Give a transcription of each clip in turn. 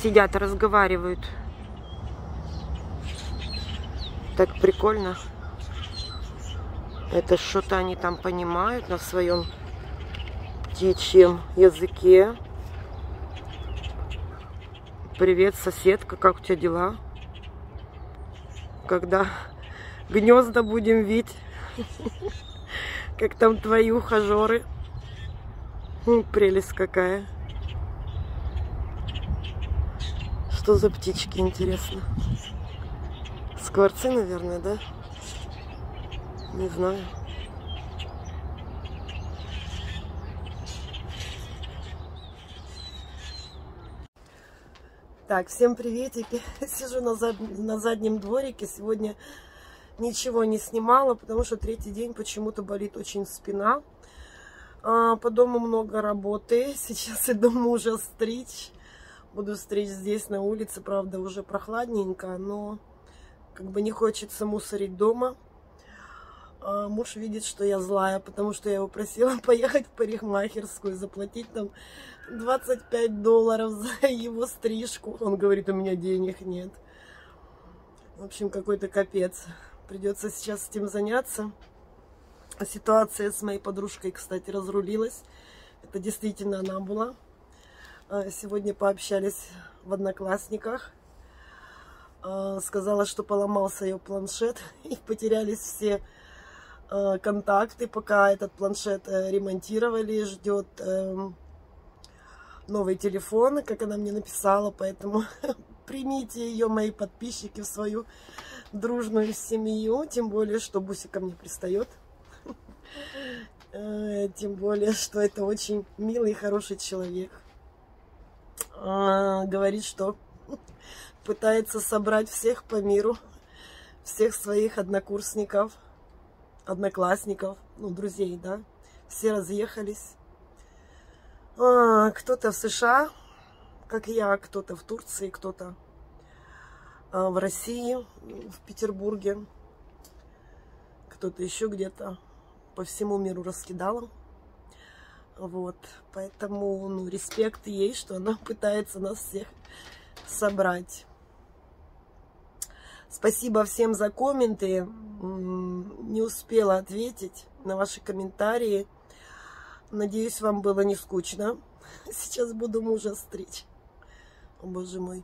Сидят, разговаривают. Так прикольно. Это что-то они там понимают на своем птичьем языке. Привет, соседка, как у тебя дела? Когда гнезда будем видеть? Как там твои ухажеры? Прелесть какая. Что за птички, интересно? Скворцы, наверное, да? Не знаю. Так, всем приветики. Сижу на, зад... на заднем дворике. Сегодня ничего не снимала, потому что третий день почему-то болит очень спина. А, по дому много работы. Сейчас иду мужа стричь. Буду стричь здесь на улице. Правда, уже прохладненько, но как бы не хочется мусорить дома. А муж видит, что я злая, потому что я его просила поехать в парикмахерскую, заплатить там 25 долларов за его стрижку. Он говорит, у меня денег нет. В общем, какой-то капец. Придется сейчас этим заняться. Ситуация с моей подружкой, кстати, разрулилась. Это действительно она была. А, сегодня пообщались в Одноклассниках. А, сказала, что поломался ее планшет и потерялись все а, контакты, пока этот планшет э, ремонтировали. Ждет эм, новый телефон, как она мне написала. Поэтому примите ее, мои подписчики, в свою дружную семью, тем более, что Буся ко мне пристает. Э, тем более, что это очень милый и хороший человек. А, говорит, что пытается собрать всех по миру, всех своих однокурсников, одноклассников, ну, друзей, да. Все разъехались. А, кто-то в США, как я, кто-то в Турции, кто-то а, в России, в Петербурге, кто-то еще где-то по всему миру раскидала. Вот, поэтому, ну, респект ей, что она пытается нас всех собрать. Спасибо всем за комменты. Не успела ответить на ваши комментарии. Надеюсь, вам было не скучно. Сейчас буду мужа стричь. О, боже мой.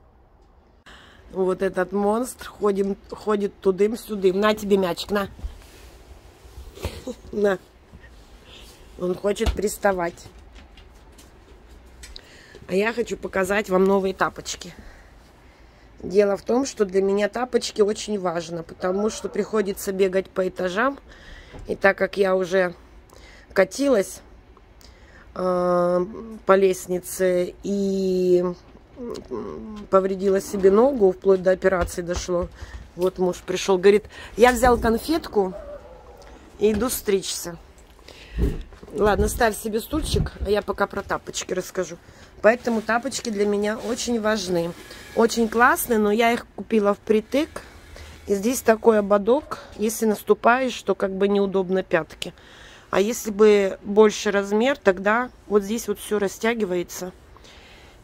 Вот этот монстр ходим, ходит тудым-сюдым. На тебе мячик, на. На. Он хочет приставать. А я хочу показать вам новые тапочки. Дело в том, что для меня тапочки очень важно, потому что приходится бегать по этажам. И так как я уже катилась э, по лестнице и повредила себе ногу, вплоть до операции дошло. Вот муж пришел, говорит, я взял конфетку и иду стричься. Ладно, ставь себе стульчик, а я пока про тапочки расскажу. Поэтому тапочки для меня очень важны. Очень классные, но я их купила впритык. И здесь такой ободок, если наступаешь, то как бы неудобно пятки. А если бы больше размер, тогда вот здесь вот все растягивается.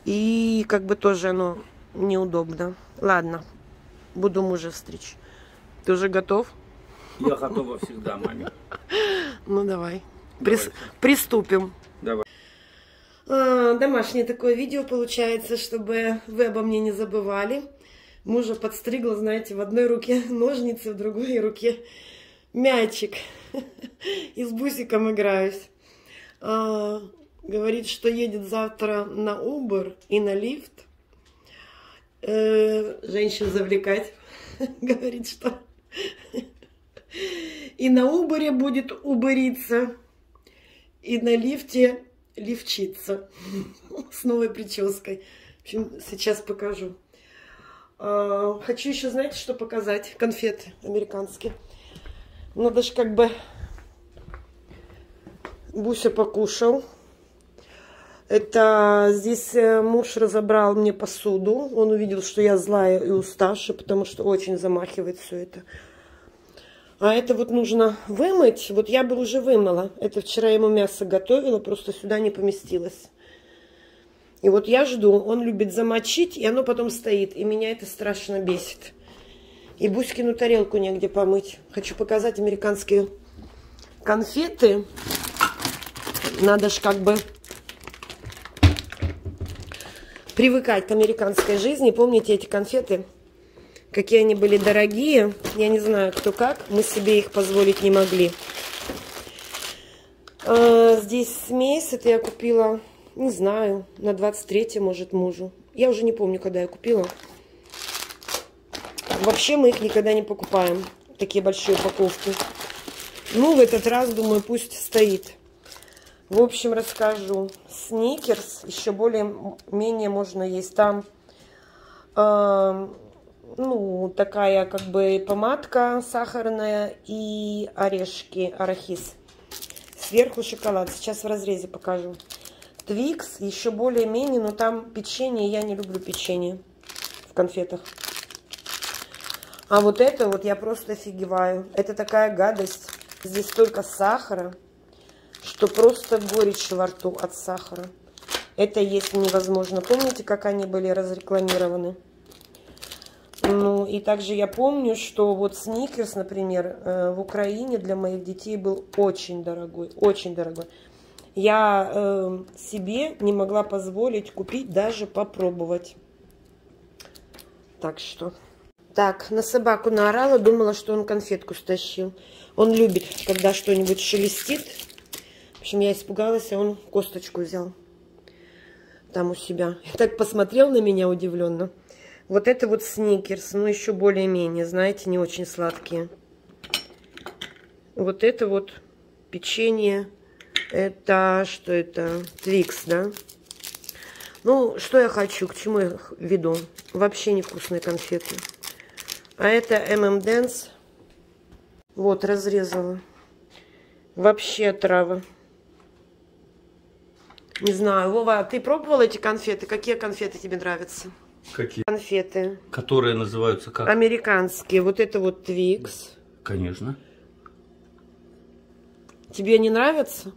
И как бы тоже оно неудобно. Ладно, буду мужа встреч. Ты уже готов? Я готова всегда, маме. Ну давай. Прис... Приступим. Давай. А, домашнее такое видео получается, чтобы вы обо мне не забывали. Мужа подстригла, знаете, в одной руке ножницы, в другой руке мячик. И с бусиком играюсь. А, говорит, что едет завтра на Uber и на лифт. Э, женщин завлекать. говорит, что и на Uber будет убыриться, и на лифте лифчиться с новой прической. В общем, сейчас покажу. А, хочу еще, знаете, что показать? Конфеты американские. Надо же как бы... Буся покушал. Это здесь э, муж разобрал мне посуду. Он увидел, что я злая и уставшая, потому что очень замахивает все это. А это вот нужно вымыть. Вот я бы уже вымыла. Это вчера ему мясо готовила, просто сюда не поместилось. И вот я жду, он любит замочить, и оно потом стоит. И меня это страшно бесит. И Буськину тарелку негде помыть. Хочу показать американские конфеты. Надо ж как бы привыкать к американской жизни. Помните эти конфеты? Какие они были дорогие. Я не знаю, кто как. Мы себе их позволить не могли. А, здесь смесь. Это я купила не знаю, на 23 может, мужу. Я уже не помню, когда я купила. Вообще мы их никогда не покупаем, такие большие упаковки. Ну, в этот раз, думаю, пусть стоит. В общем, расскажу. Сникерс еще более-менее можно есть. Там, ну, такая как бы помадка сахарная и орешки, арахис. Сверху шоколад. Сейчас в разрезе покажу. Твикс еще более-менее, но там печенье, я не люблю печенье в конфетах. А вот это вот я просто офигеваю. Это такая гадость. Здесь столько сахара, что просто горечь во рту от сахара. Это есть невозможно. Помните, как они были разрекламированы? И также я помню, что вот Сникерс, например, э, в Украине для моих детей был очень дорогой, очень дорогой я э, себе не могла позволить купить, даже попробовать. Так что... Так, на собаку наорала, думала, что он конфетку стащил. Он любит, когда что-нибудь шелестит. В общем, я испугалась, а он косточку взял. Там у себя. Так посмотрел на меня удивленно. Вот это вот сникерс, ну еще более-менее, знаете, не очень сладкие. Вот это вот печенье это, что это? Twix, да? Ну, что я хочу, к чему я веду? Вообще невкусные конфеты. А это MM Dance. Вот, разрезала. Вообще трава. Не знаю, Вова, ты пробовал эти конфеты? Какие конфеты тебе нравятся? Какие? Конфеты. Которые называются как? Американские. Вот это вот Twix. Конечно. Тебе не нравятся?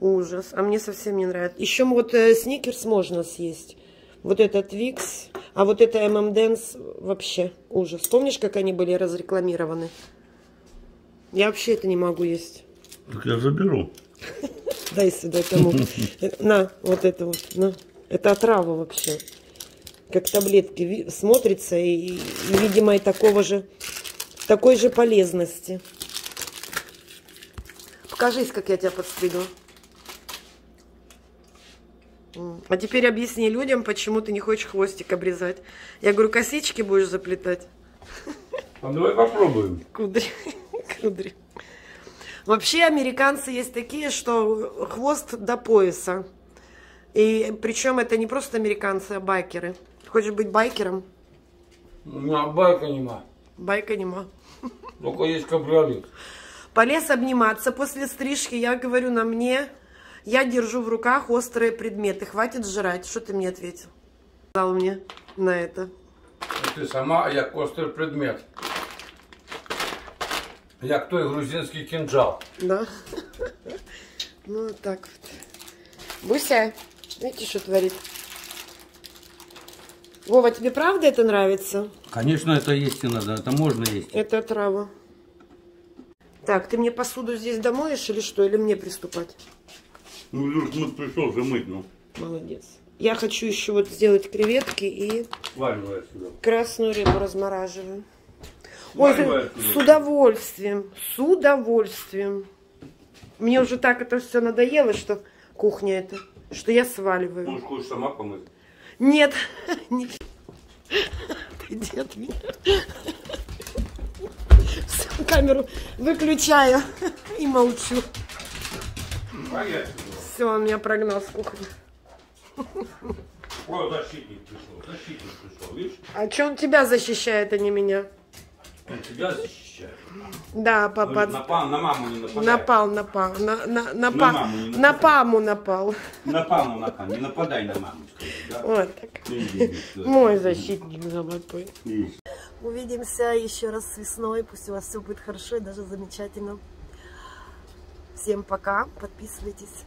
Ужас. А мне совсем не нравится. Еще вот э, сникерс можно съесть. Вот этот Викс. А вот это M&M's вообще ужас. Помнишь, как они были разрекламированы? Я вообще это не могу есть. Так я заберу. Дай сюда кому. На, вот это вот. На. Это отрава вообще. Как таблетки смотрится и, и видимо, и такого же, такой же полезности. Покажись, как я тебя подстригла. А теперь объясни людям, почему ты не хочешь хвостик обрезать. Я говорю, косички будешь заплетать. А давай попробуем. Кудри. Кудри. Вообще американцы есть такие, что хвост до пояса. И причем это не просто американцы, а байкеры. Хочешь быть байкером? У меня байка нема. Байка нема. Только есть кабриолет. Полез обниматься после стрижки. Я говорю, на мне я держу в руках острые предметы. Хватит жрать. Что ты мне ответил? Сказал мне на это. Ти сама як острий предмет. Як той грузинський кинжал. Да. Ну, так вот. Буся, видите, что творит? Вова, тебе правда это нравится? Конечно, это есть и надо. Это можно есть. Это трава. Так, ты мне посуду здесь домоешь или что? Или мне приступать? Ну, Люш, ну пришел же мыть, ну. Молодец. Я хочу еще вот сделать креветки и сюда. красную рыбу размораживаю. Ой, Сваливай с удовольствием, с удовольствием. Мне уже так это все надоело, что кухня это, что я сваливаю. Может, хочешь сама помыть? Нет, не... Отойди от меня. Камеру выключаю и молчу. Понятно. Все, он меня прогнал с кухни. О, защитник пришел. Защитник пришел, видишь? А что он тебя защищает, а не меня? Он тебя защищает. Да, папа. Напал, на маму не нападай. Напал, напал. На, на, на, па- маму не на нападай. паму напал. На маму напал. Не нападай на маму, скажи, да? Вот так. Ну. Мой защитник золотой. Иди. Увидимся еще раз с весной. Пусть у вас все будет хорошо и даже замечательно. Всем пока. Подписывайтесь.